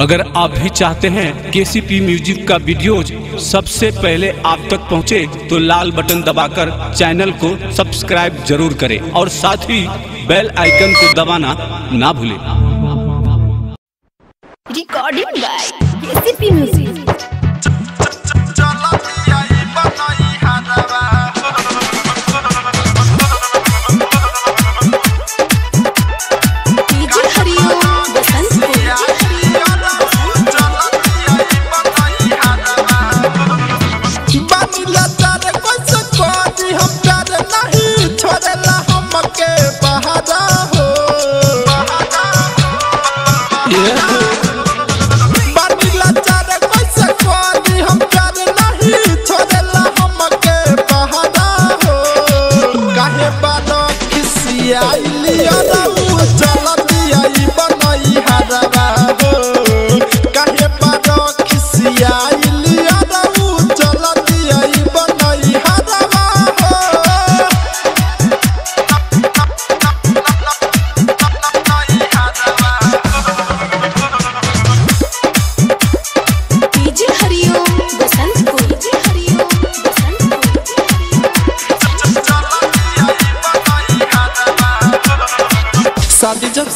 अगर आप भी चाहते हैं केसीपी म्यूज़िक का वीडियोज़ सबसे पहले आप तक पहुँचे तो लाल बटन दबाकर चैनल को सब्सक्राइब ज़रूर करें और साथ ही बेल आइकन को दबाना ना भूलें रिकॉर्डिंग बाय केसीपी Music. खिसियाइली अरऊ चलती आई बनाई हरवा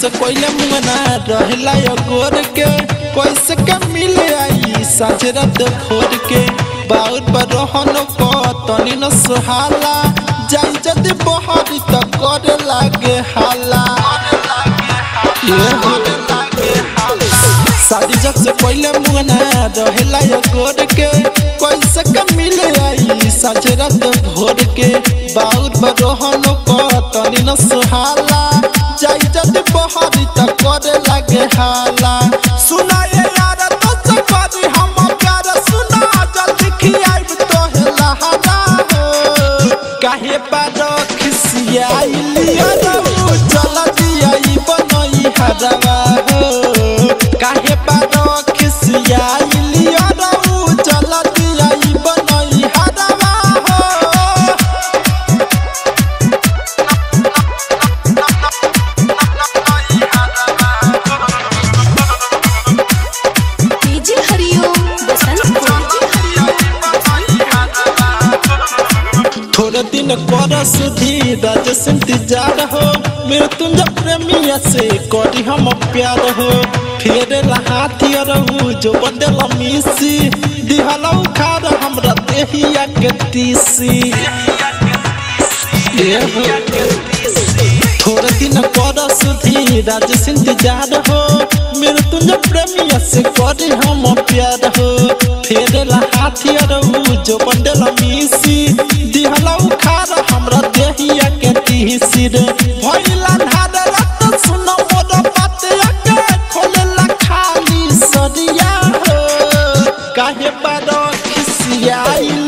से कोइले मुंगना रहला यो गोर के। कैसे के मिल आई साझे रात भोर के। बाउर पर रहनो को तनी न सुहाला। जाई जदी बहरी त करे लागे हाला। ये हो शादी जब से पहले मुंगना रहेला यो गोर के। कैसे के मिल आई साझे रात भोर के। बाउर पर रहनो को तनी न सुहाला। बहरी त करे लगे हाला। सुना ये यार तो से हम प्यार सुना जल्दी खियाई तो हेला हरा हो काहे बारो खिसियाइली अरऊ चलती आई बनई हरवा। दिन कर सुधी, राज से इंतज़ार हो। जब प्रेमिया से करी हम प्यार हो। फेरे हाथी रहू जो बदल मिसी। दिहला उखाड़ हमरा देहिया के हो। थोड़े दिन कर सुधी, राज से इंतज़ार हो। जब प्रेमिया से करी हम प्यार हो। फेरे हाथी रहू जो बदल के तीसी रे भइला धार रत सुन मोर पतिया के खोलेला खाली सरिया हो काहे बारो खिसियाइली